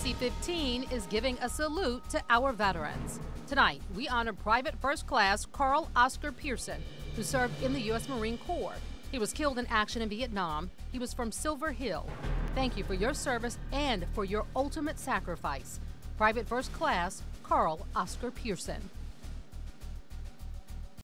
15 is giving a salute to our veterans. Tonight, we honor Private First Class Carl Oscar Pearson, who served in the U.S. Marine Corps. He was killed in action in Vietnam. He was from Silver Hill. Thank you for your service and for your ultimate sacrifice. Private First Class Carl Oscar Pearson.